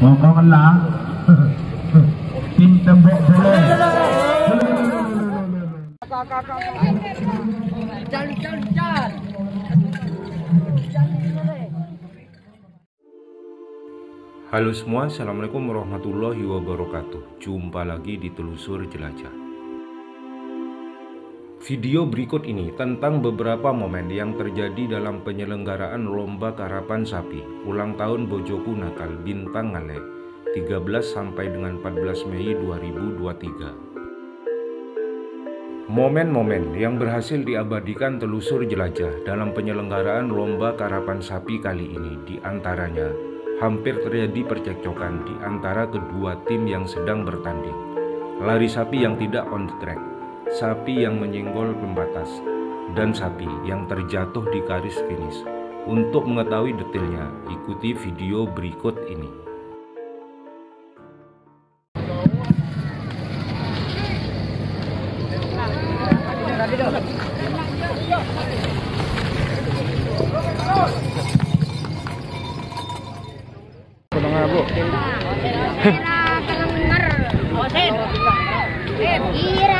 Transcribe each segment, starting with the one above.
Halo semua, Assalamualaikum warahmatullahi wabarakatuh. Jumpa lagi di Telusur Jelajah Video berikut ini tentang beberapa momen yang terjadi dalam penyelenggaraan Lomba Karapan Sapi Ulang Tahun Bojoku Nakal Bintang Ngale 13 sampai dengan 14 Mei 2023 Momen-momen yang berhasil diabadikan telusur jelajah dalam penyelenggaraan Lomba Karapan Sapi kali ini di antaranya hampir terjadi percekcokan di antara kedua tim yang sedang bertanding. Lari sapi yang tidak on track, sapi yang menyenggol pembatas, dan sapi yang terjatuh di garis finish. Untuk mengetahui detailnya, ikuti video berikut ini. Eh, iya iya iya.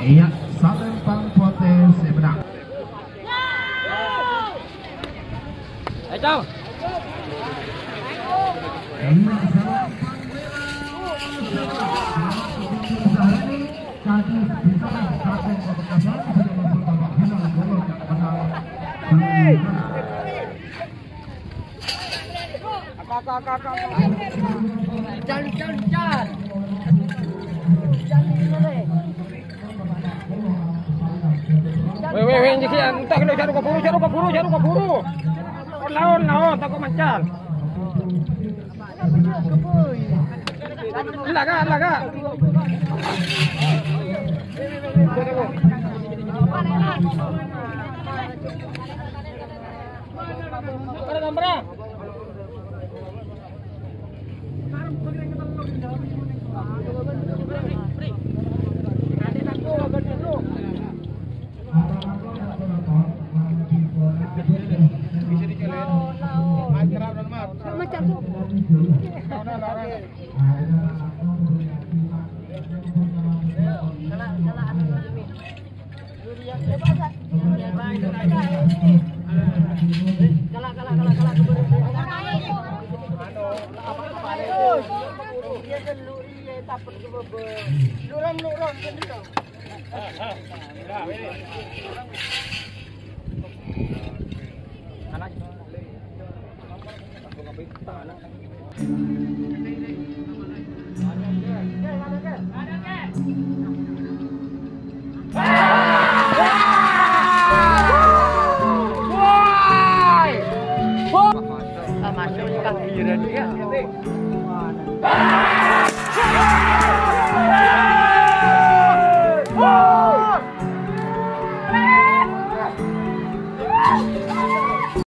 Iya, salempang pote sebenang. Ayo, jauh. Iya, salempang kaki bukan satu kebekasan sudah masuk babak final golok yang menang Kakak, kakak, kakak. Jangan, jangan, jangan. Jadi entah kalau jaru kaburu jaru kaburu jaru kaburu. Lawan lawan takut macan. Laga nombra. Masuk kang biran ya.